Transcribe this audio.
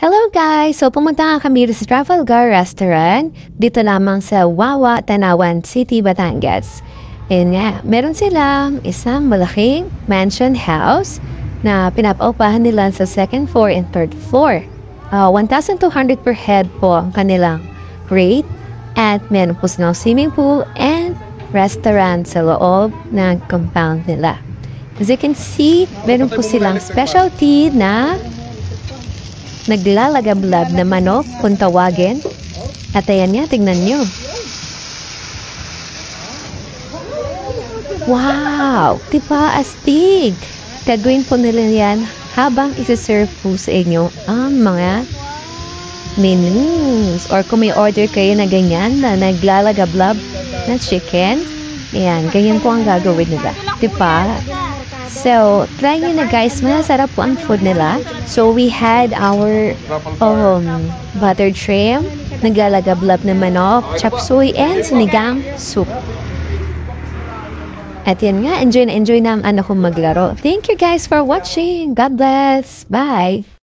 Hello guys! So pumunta nga kami sa Trafalgar Restaurant dito lamang sa Wawa, Tanawan City, Batangas. Ayun nga, meron silang isang malaking mansion house na pinapaupahan nila sa second floor and third floor. Uh, 1,200 per head po ang kanilang rate at meron po silang swimming pool and restaurant sa loob ng compound nila. As you can see, meron po silang specialty na naglalagablab na manok kung tawagin. At ayan nga, tingnan nyo. Wow! Diba, astig? Gagawin po nila yan habang isi-serve po sa inyo ang mga menus. Or kung may order kayo na ganyan na naglalagablab na chicken, ayan, ganyan po ang gagawin nila. Diba? So, try nyo na guys. Masarap po ang food nila. So, we had our um, buttered shrimp, naglalagablab na manok, chop suey, and sinigang soup. At yan nga, enjoy na enjoy na ang anak kong maglaro. Thank you guys for watching. God bless. Bye.